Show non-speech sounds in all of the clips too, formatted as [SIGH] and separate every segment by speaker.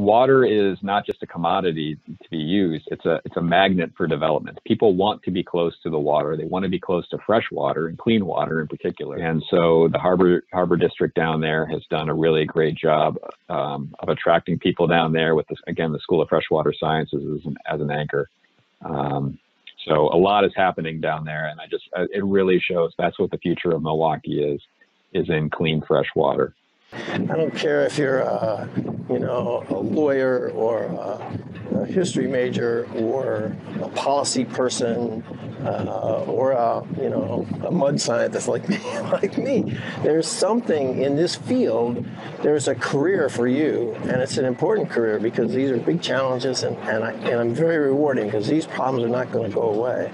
Speaker 1: water is not just a commodity to be used it's a it's a magnet for development. People want to be close to the water they want to be close to fresh water and clean water in particular. And so the harbor harbor district down there has done a really great job um, of attracting people down there with this, again the school of freshwater sciences as an, as an anchor. Um, so a lot is happening down there and i just it really shows that's what the future of milwaukee is is in clean fresh water.
Speaker 2: I don't care if you're, a, you know, a lawyer or a, a history major or a policy person uh, or a, you know, a mud scientist like me. [LAUGHS] like me, there's something in this field. There's a career for you, and it's an important career because these are big challenges, and and, I, and I'm very rewarding because these problems are not going to go away,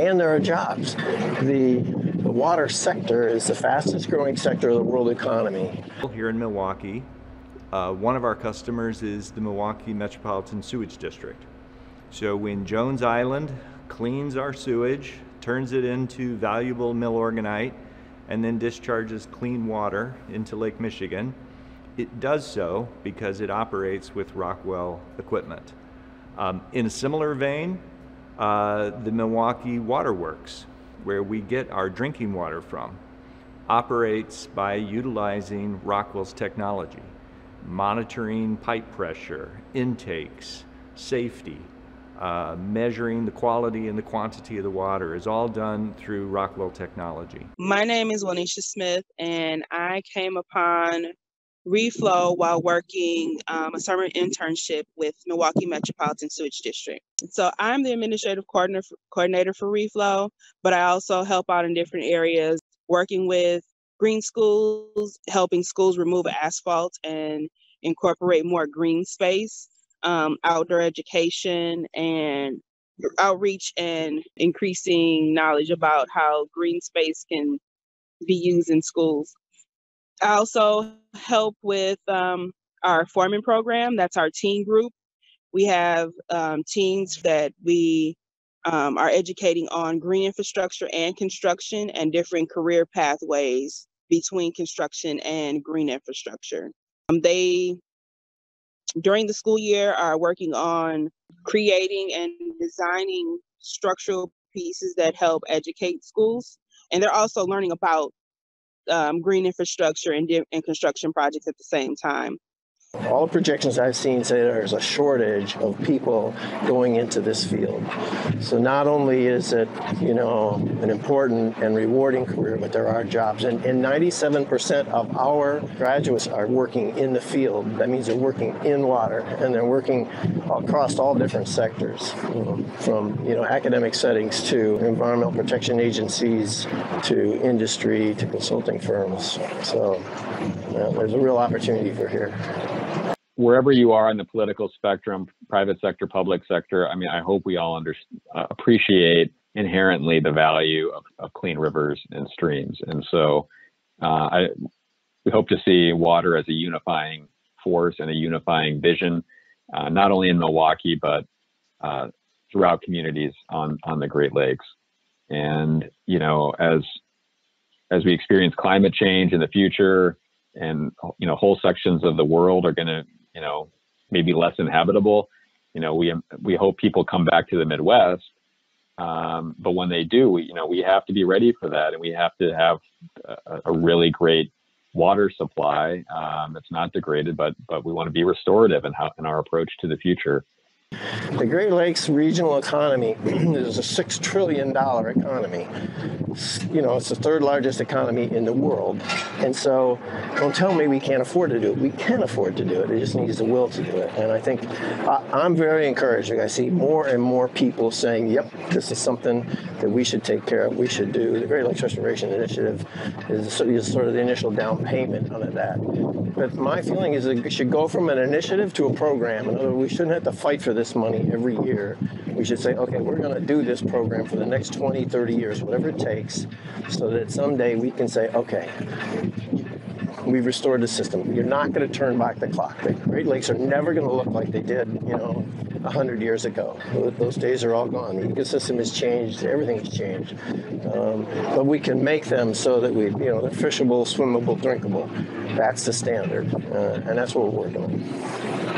Speaker 2: and there are jobs. The the water sector is the fastest growing sector of the world economy.
Speaker 3: Here in Milwaukee, uh, one of our customers is the Milwaukee Metropolitan Sewage District. So when Jones Island cleans our sewage, turns it into valuable milorganite, and then discharges clean water into Lake Michigan, it does so because it operates with Rockwell equipment. Um, in a similar vein, uh, the Milwaukee Water Works where we get our drinking water from, operates by utilizing Rockwell's technology, monitoring pipe pressure, intakes, safety, uh, measuring the quality and the quantity of the water is all done through Rockwell technology.
Speaker 4: My name is Wanisha Smith, and I came upon Reflo while working um, a summer internship with Milwaukee Metropolitan Sewage District. So I'm the administrative coordinator for, coordinator for Reflo, but I also help out in different areas, working with green schools, helping schools remove asphalt and incorporate more green space, um, outdoor education, and outreach and increasing knowledge about how green space can be used in schools. I also help with um, our foreman program. That's our teen group. We have um, teens that we um, are educating on green infrastructure and construction and different career pathways between construction and green infrastructure. Um, they, during the school year, are working on creating and designing structural pieces that help educate schools. And they're also learning about um, green infrastructure and, and construction projects at the same time.
Speaker 2: All the projections I've seen say there's a shortage of people going into this field. So not only is it, you know, an important and rewarding career, but there are jobs. And, and 97% of our graduates are working in the field. That means they're working in water and they're working across all different sectors, you know, from, you know, academic settings to environmental protection agencies to industry to consulting firms. So yeah, there's a real opportunity for here
Speaker 1: wherever you are on the political spectrum, private sector, public sector, I mean, I hope we all under, uh, appreciate inherently the value of, of, clean rivers and streams. And so uh, I, we hope to see water as a unifying force and a unifying vision, uh, not only in Milwaukee, but uh, throughout communities on, on the Great Lakes. And, you know, as, as we experience climate change in the future, and you know whole sections of the world are going to you know, maybe less inhabitable. You know, we we hope people come back to the Midwest, um, but when they do, we, you know, we have to be ready for that, and we have to have a, a really great water supply um, that's not degraded, but but we want to be restorative in how in our approach to the future.
Speaker 2: The Great Lakes regional economy [CLEARS THROAT] is a six trillion dollar economy. You know, it's the third largest economy in the world. And so don't tell me we can't afford to do it. We can afford to do it. It just needs the will to do it. And I think I, am very encouraged. I see more and more people saying, yep, this is something that we should take care of. We should do. The Great Lakes Restoration Initiative is sort of the initial down payment on that. But my feeling is it should go from an initiative to a program. In other words, we shouldn't have to fight for this money every year. We should say, okay, we're going to do this program for the next 20, 30 years, whatever it takes, so that someday we can say, okay, we've restored the system. You're not going to turn back the clock. The Great Lakes are never going to look like they did, you know, 100 years ago. Those days are all gone. The ecosystem has changed. Everything has changed. Um, but we can make them so that we, you know, they're fishable, swimmable, drinkable. That's the standard. Uh, and that's what we're working on.